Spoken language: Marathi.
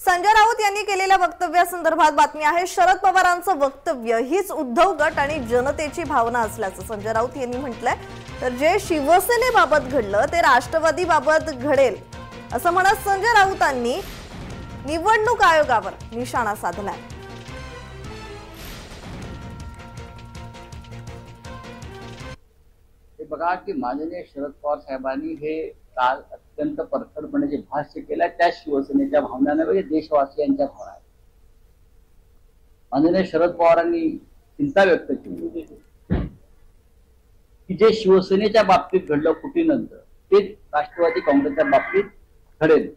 संजय राऊत यांनी केलेल्या वक्तव्यासंदर्भात बातमी आहे शरद पवारांचं वक्तव्य हीच उद्धव गट आणि जनतेची भावना असल्याचं संजय राऊत यांनी म्हटलंय. तर जे शिवसेनेबाबत घडलं ते राष्ट्रवादीबाबत घडेल असं म्हणत संजय राऊतांनी निवडणूक आयोगावर निशाणा साधलाय. बघा की माननीय शरद पवार साहेबांनी हे काल अत्यंत परखडपणे जे भाष्य केलं त्या शिवसेनेच्या भावना नव्हे म्हणजे देशवासियांच्या भावना आहेत. माननीय शरद पवारांनी चिंता व्यक्त केली की जे शिवसेनेच्या बाबतीत घडलं फुटीनंतर ते राष्ट्रवादी काँग्रेसच्या बाबतीत घडेल